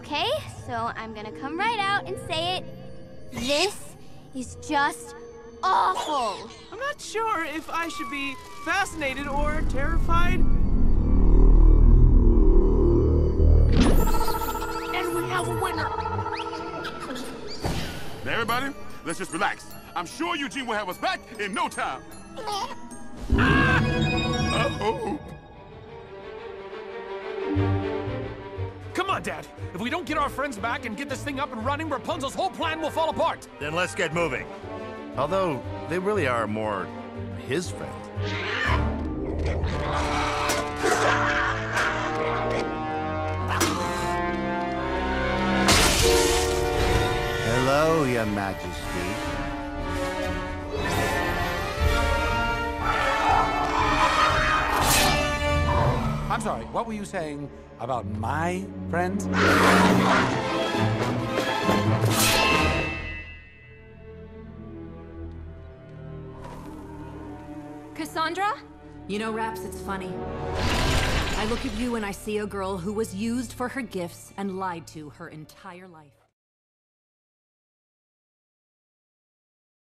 Okay, so I'm gonna come right out and say it. This is just awful. I'm not sure if I should be fascinated or terrified. And we have a winner. Everybody, let's just relax. I'm sure Eugene will have us back in no time. Ah! Come on, Dad. If we don't get our friends back and get this thing up and running, Rapunzel's whole plan will fall apart. Then let's get moving. Although, they really are more his friends. Hello, Your Majesty. I'm sorry, what were you saying about my friends? Cassandra? You know, Raps, it's funny. I look at you and I see a girl who was used for her gifts and lied to her entire life.